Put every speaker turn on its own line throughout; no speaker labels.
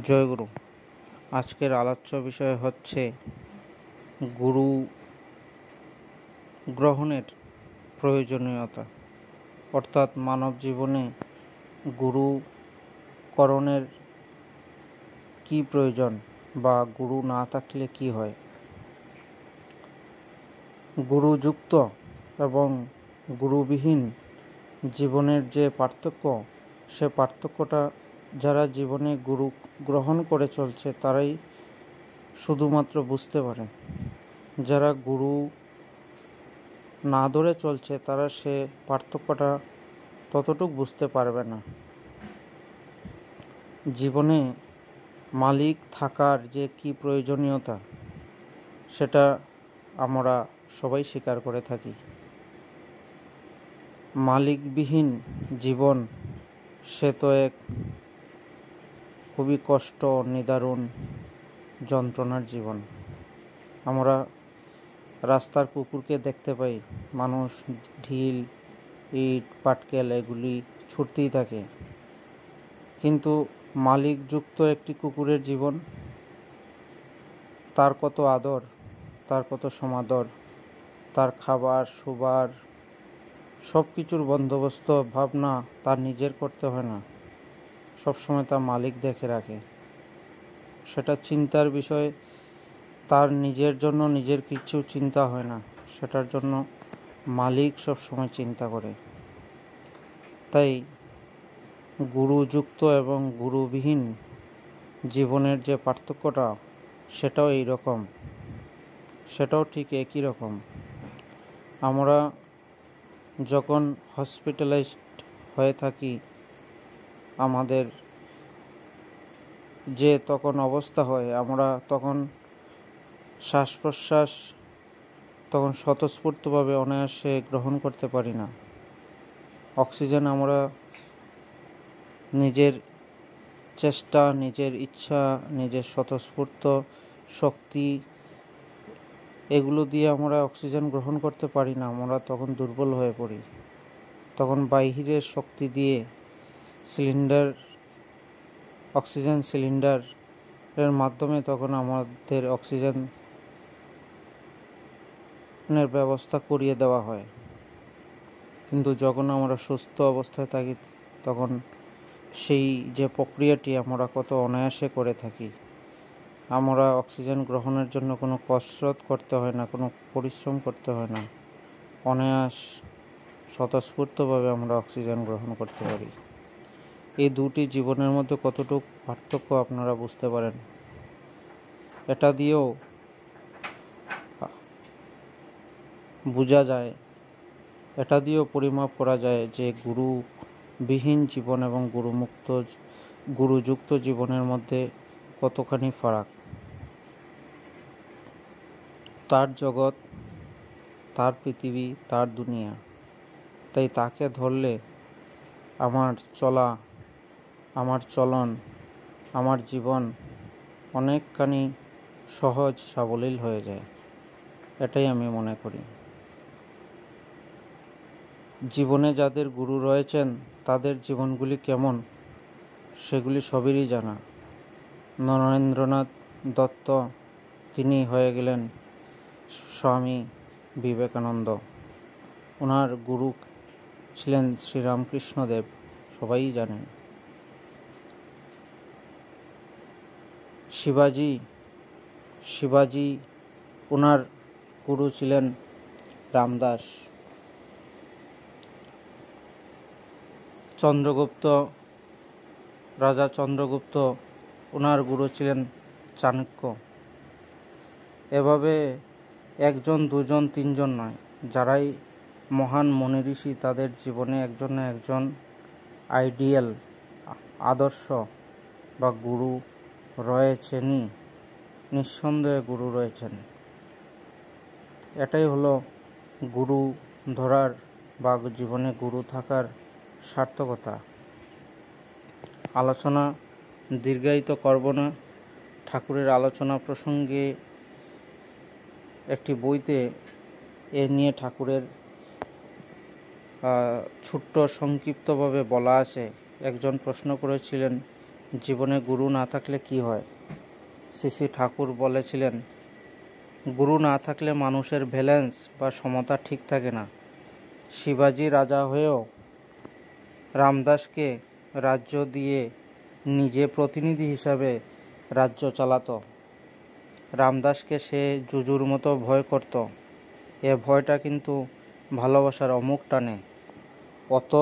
জয়গুরু। আজকের আলোচ্য বিষয় হচ্ছে গুরু গ্রহণের প্রয়োজনীয়তা। অর্থাৎ মানব জীবনে গুরুকরণের কি প্রয়োজন বা গুরু না থাকলে কি হয়? গুরুযুক্ত এবং গুরুবিহীন জীবনের যে পার্থক্য, সে পার্থক্যটা যারা জীবনে গুরু গ্রহণ করে চলছে, তারাই শুধুমাত্র বুঝতে পারে। যারা গুরু না ধরে চলছে, তারা সে পার্থক্যটা ততটুক বুঝতে পারবে না। জীবনে মালিক থাকার যে কি প্রয়োজনীয়তা, সেটা আমরা সবাই স্বীকার করে থাকি। মালিকবিহীন জীবন, সে তো এক খুবই কষ্ট, নিদারুণ যন্ত্রণার জীবন। আমরা রাস্তার কুকুরকে দেখতে পাই, মানুষ ঢিল, ইট, পাটকেল এগুলি ছুটতেই থাকে। কিন্তু মালিকযুক্ত একটি কুকুরের জীবন, তার কত আদর, তার কত সমাদর, তার খাবার শোবার সব কিছুর বন্দোবস্ত, ভাবনা তার নিজের করতে হয় না। সবসময় তার মালিক দেখে রাখে। সেটা চিন্তার বিষয়। তার নিজের জন্য নিজের কিছু চিন্তা হয় না। সেটার জন্য মালিক সব সময় চিন্তা করে। তাই গুরুযুক্ত এবং গুরুবিহীন জীবনের যে পার্থক্যটা, সেটাও এই রকম। সেটাও ঠিক একই রকম। আমরা যখন হসপিটালাইজড হয়ে থাকি আমাদের যে তখন অবস্থা হয়, আমরা তখন শ্বাস প্রশ্বাস তখন স্বতঃস্ফূর্তভাবে অনায়াসে গ্রহণ করতে পারি না। অক্সিজেন আমরা নিজের চেষ্টা, নিজের ইচ্ছা, নিজের স্বতঃস্ফূর্ত শক্তি, এগুলো দিয়ে আমরা অক্সিজেন গ্রহণ করতে পারি না। আমরা তখন দুর্বল হয়ে পড়ি। তখন বাহিরের শক্তি দিয়ে সিলিন্ডার, অক্সিজেন সিলিন্ডার এর মাধ্যমে তখন আমাদের অক্সিজেনের ব্যবস্থা করিয়ে দেওয়া হয়। কিন্তু যখন আমরা সুস্থ অবস্থায় থাকি, তখন সেই যে প্রক্রিয়াটি আমরা কত অনায়াসে করে থাকি। আমরা অক্সিজেন গ্রহণের জন্য কোনো কসরত করতে হয় না, কোনো পরিশ্রম করতে হয় না। অনায়াস, স্বতঃস্ফূর্তভাবে আমরা অক্সিজেন গ্রহণ করতে পারি। এই দুটি জীবনের মধ্যে কতটুকু পার্থক্য আপনারা বুঝতে পারেন? এটা দিয়েও বোঝা যায়, এটা দিয়েও পরিমাপ করা যায় যে গুরুবিহীন জীবন এবং গুরুমুক্ত, গুরুযুক্ত জীবনের মধ্যে কতখানি ফারাক। তার জগৎ, তার পৃথিবী, তার দুনিয়া, তাই তাকে ধরলে আমার চলা আমার চলন, আমার জীবন অনেকখানি সহজ সাবলীল হয়ে যায়, এটাই আমি মনে করি। জীবনে যাদের গুরু রয়েছেন, তাদের জীবনগুলি কেমন, সেগুলি সবেরই জানা। নরেন্দ্রনাথ দত্ত, তিনি হয়ে গেলেন স্বামী বিবেকানন্দ। ওনার গুরু ছিলেন শ্রীরামকৃষ্ণদেব, সবাই জানেন। শিবাজি শিবাজি ওনার গুরু ছিলেন রামদাস। চন্দ্রগুপ্ত, রাজা চন্দ্রগুপ্ত ওনার গুরু ছিলেন চাণক্য। এভাবে একজন, দুজন, তিনজন নয়, যারাই মহান মনি ঋষি, তাদের জীবনে একজন না একজন আইডিয়াল, আদর্শ বা গুরু রয়েছেনই নিঃসন্দেহে গুরু রয়েছেন। এটাই হলো গুরু ধরার বা জীবনে গুরু থাকার সার্থকতা। আলোচনা দীর্ঘায়িত করব না। ঠাকুরের আলোচনা প্রসঙ্গে একটি বইতে এ নিয়ে ঠাকুরের ছোট্ট সংক্ষিপ্তভাবে বলা আছে। একজন প্রশ্ন করেছিলেন জীবনে গুরু না থাকলে কি হয়? শ্রী ঠাকুর বলেছিলেন, গুরু না থাকলে মানুষের ব্যালেন্স বা সমতা ঠিক থাকে না। শিবাজি রাজা হয়েও রামদাসকে রাজ্য দিয়ে নিজে প্রতিনিধি হিসাবে রাজ্য চালাতো। রামদাসকে সে জুজুর মতো ভয় করত। এ ভয়টা কিন্তু ভালোবাসার অমুক টানে। অত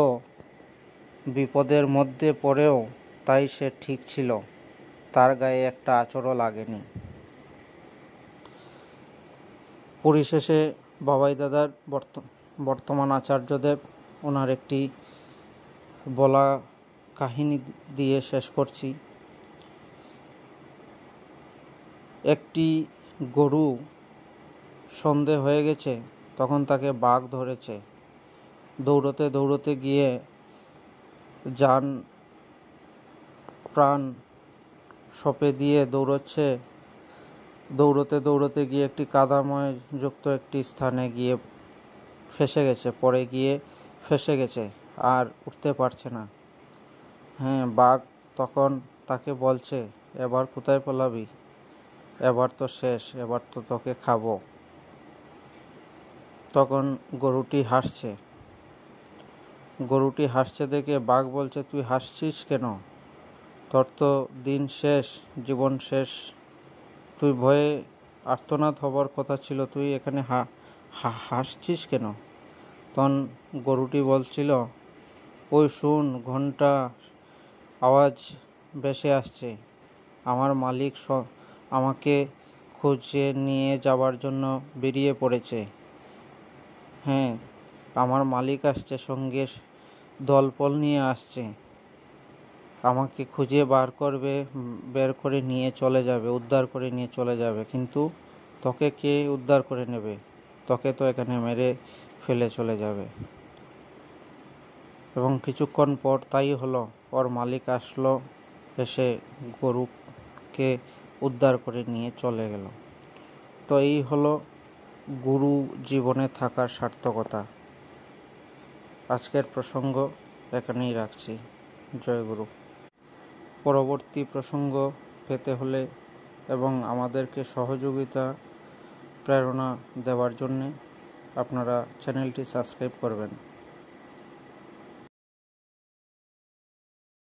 বিপদের মধ্যে পড়েও তাই সে ঠিক ছিল। তার গায়ে একটা আচরও লাগেনি। পরিশেষে বাবাই দাদার বর্তমান আচার্যদেব ওনার একটি বলা কাহিনী দিয়ে শেষ করছি। একটি গরু সন্ধে হয়ে গেছে, তখন তাকে বাঘ ধরেছে। দৌড়তে দৌড়তে গিয়ে যান প্রাণ সপে দিয়ে দৌড়চ্ছে। দৌড়তে দৌড়তে গিয়ে একটি কাদাময় যুক্ত একটি স্থানে গিয়ে ফেসে গেছে পরে গিয়ে ফেসে গেছে আর উঠতে পারছে না। হ্যাঁ বাঘ তখন তাকে বলছে, এবার কোথায় পালাবি? এবার তো শেষ, এবার তো তোকে খাব। তখন গরুটি হাসছে। গরুটি হাসছে দেখে বাঘ বলছে, তুই হাসছিস কেন? তোর তো দিন শেষ, জীবন শেষ। তুই ভয়ে আর্তনাদ হবার কথা ছিল, তুই এখানে হা হাসছিস কেন? তখন গরুটি বলছিল, ওই শুন, ঘণ্টা আওয়াজ ভেসে আসছে। আমার মালিক স, আমাকে খুঁজে নিয়ে যাবার জন্য বেরিয়ে পড়েছে। হ্যাঁ আমার মালিক আসছে, সঙ্গে দলপল নিয়ে আসছে। আমাকে খুঁজে বার করবে, বের করে নিয়ে চলে যাবে, উদ্ধার করে নিয়ে চলে যাবে। কিন্তু তোকে কে উদ্ধার করে নেবে? তোকে তো এখানে মেরে ফেলে চলে যাবে। এবং কিছুক্ষণ পর তাই হলো, ওর মালিক আসলো, এসে গরুকে উদ্ধার করে নিয়ে চলে গেল। তো এই হলো গুরু জীবনে থাকার সার্থকতা। আজকের প্রসঙ্গ এখানেই রাখছি। জয় গুরু। পরবর্তী প্রসঙ্গ পেতে হলে এবং আমাদেরকে সহযোগিতা প্রেরণা দেওয়ার জন্যে আপনারা চ্যানেলটি সাবস্ক্রাইব করবেন।